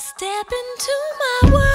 Step into my world.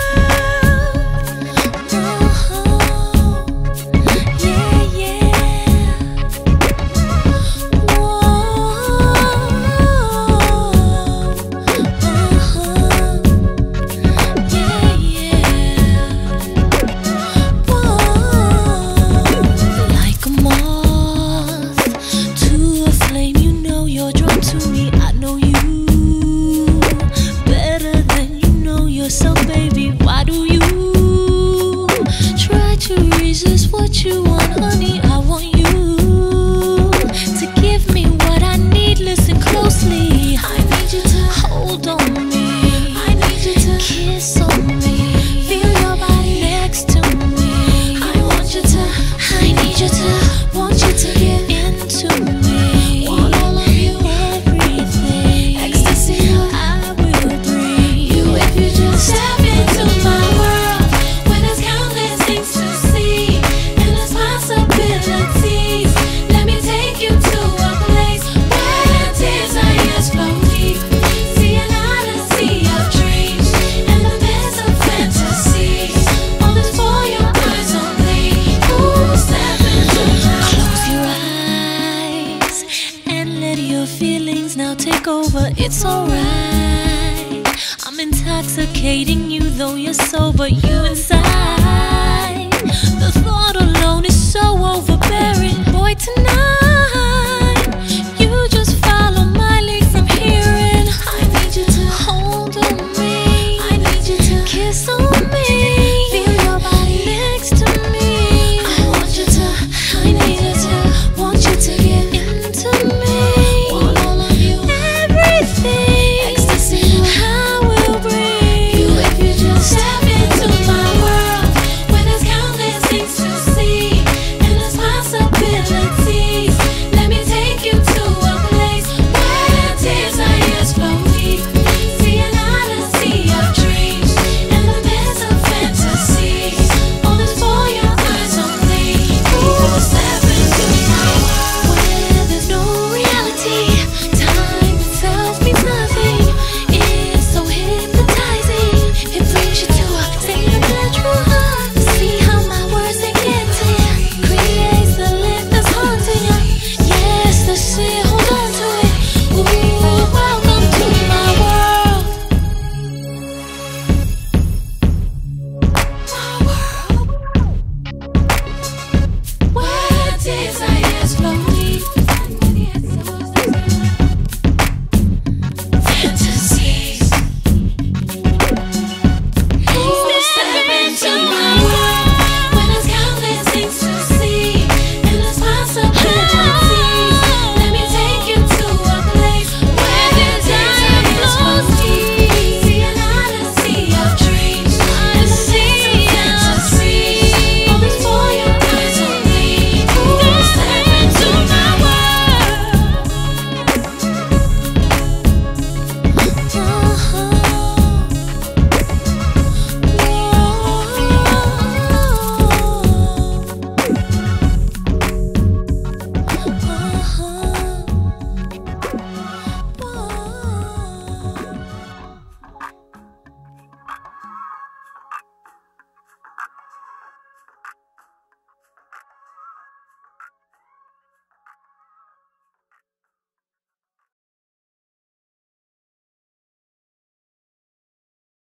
your feelings now take over, it's alright. I'm intoxicating you though you're sober, you inside.